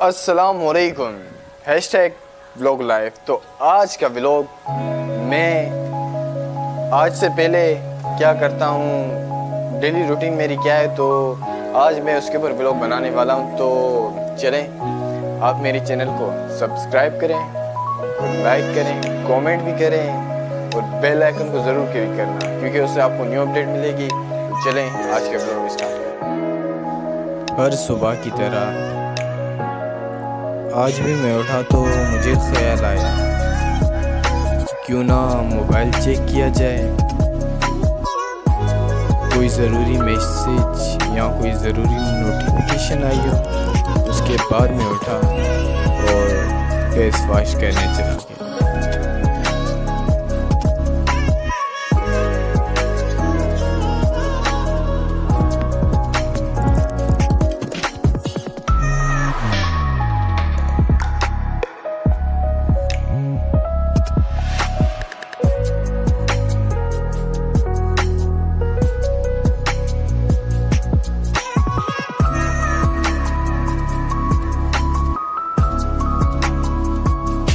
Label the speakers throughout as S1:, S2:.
S1: السلام علیکم۔ Hash tag vlog life تو آج کا ولاگ میں آج سے پہلے کیا کرتا ہوں؟ ڈیلی روٹین میری کیا ہے؟ تو آج میں اس کے اوپر ولاگ بنانے والا ہوں۔ تو چلیں، آپ میری چینل کو سبسکرائب کریں اور لائک کریں کومنٹ بھی کریں اور بیل آئکن کو ضرور کلک کرنا، کیونکہ اس سے آپ کو نیو اپڈیٹ ملے گی۔ چلیں، آج کے ولاگ اسٹارٹ
S2: ہر صبح کی طرح آج بھی میں اٹھا تو مجھے خیال آیا کیوں نہ موبائل چیک کیا جائے۔ کوئی ضروری میسیج یا کوئی ضروری نوٹیفیکیشن آئی ہو، اس کے بعد میں اٹھا اور فیس واش کرنے چلا گیا۔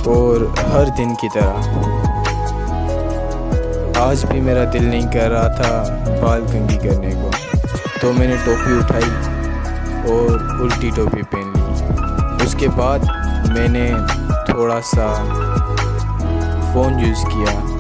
S2: اور ہر دن کی طرح۔ آج بھی میرا دل نہیں کر رہا تھا بال کنگھی کرنے کو۔ تو میں نے ٹوپی اٹھائی اور الٹی ٹوپی پہن لی۔ اس کے بعد میں نے تھوڑا سا فون یوز کیا۔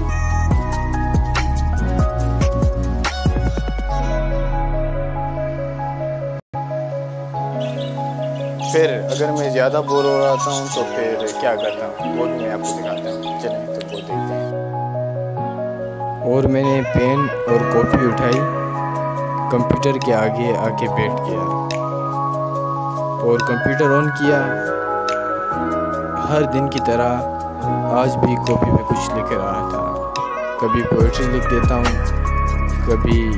S1: پھر اگر میں زیادہ بور ہو رہا ہوں تو پھر کیا کرتا ہوں؟ وہ بھی میں آپ کو دکھاتا ہوں۔ چلیں تو وہ دیکھتے ہیں۔
S2: اور میں نے پین اور کاپی اٹھائی، کمپیوٹر کے آگے آ کے بیٹھ گیا۔ اور کمپیوٹر آن کیا۔ ہر دن کی طرح آج بھی کاپی پہ کچھ لکھ رہا تھا۔ کبھی پوئٹری لکھ دیتا ہوں، کبھی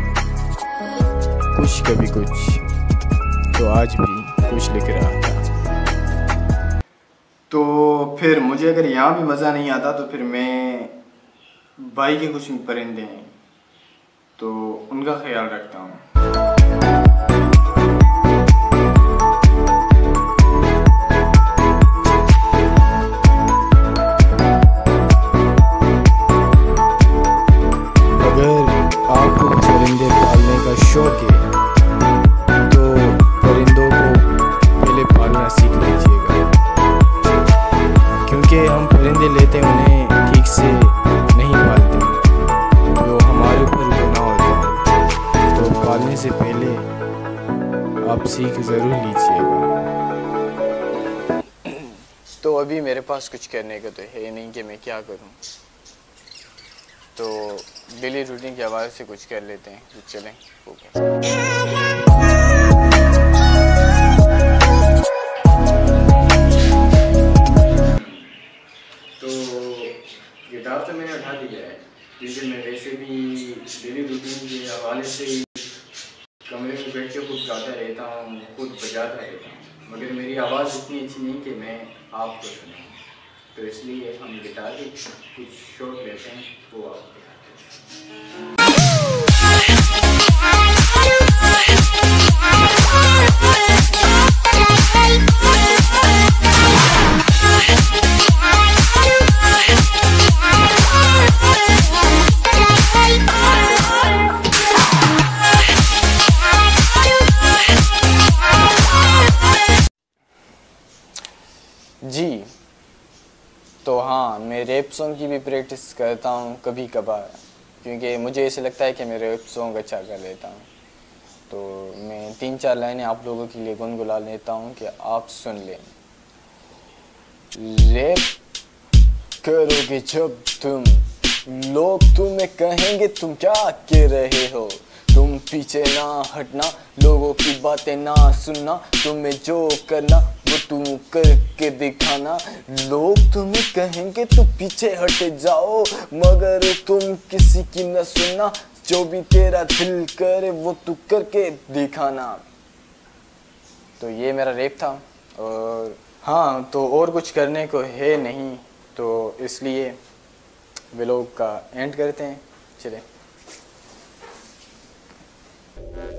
S2: کچھ کبھی کچھ۔ تو آج بھی کچھ لکھ رہا تھا۔
S1: تو پھر مجھے اگر یہاں بھی مزہ نہیں آتا تو پھر میں بھائی کے کچھ پرندے ہیں۔ تو ان کا خیال رکھتا ہوں۔
S2: اگر آپ کو پرندے پالنے کا شوق ہے سے نہیں پالتے جو ہمارے اوپر گناہ ہوتا ہے، تو پالنے سے پہلے آپ سیکھ ضرور لیجیے گا۔
S1: تو ابھی میرے پاس کچھ کرنے کا تو ہے نہیں کہ میں کیا کروں۔ تو ڈیلی روٹین کے حوالے سے کچھ کر لیتے ہیں۔ چلیں وہ گٹار تو میں نے اٹھا دیا ہے۔ کیونکہ میں ویسے بھی ڈیلی روٹین کے حوالے سے ہی کمرے میں بیٹھ کے خود گاتا رہتا ہوں، خود بجاتا رہتا ہوں۔ مگر میری آواز اتنی اچھی نہیں کہ میں آپ کو سنوں تو اس لیے ہم گٹار کے کچھ شوق لیتے ہیں، وہ آپ کو ہاں میں ریپ سانگ کی بھی پریکٹس کرتا ہوں کبھی کبھار، کیونکہ مجھے ایسے لگتا ہے کہ میں ریپ سانگ اچھا کر لیتا ہوں۔ تو میں تین چار لائنیں آپ لوگوں کے لیے گنگلا لیتا ہوں کہ آپ سن لیں۔ ریپ کرو گے جب تم، لوگ تمہیں کہیں گے تم کیا کہہ رہے ہو۔ تم پیچھے نہ ہٹنا، لوگوں کی باتیں نہ سننا، تمہیں جو کرنا تم کر کے دکھانا۔ لوگ تمہیں کہیں گے تو پیچھے ہٹ جاؤ، مگر تم کسی کی نہ سننا۔ جو بھی تیرا دل کرے وہ تو کر کے دکھانا۔ تو یہ میرا ریپ تھا۔ اور ہاں تو اور کچھ کرنے کو ہے نہیں۔ تو اس لیے ویلوگ کا اینڈ کرتے ہیں۔ چلے Thank you.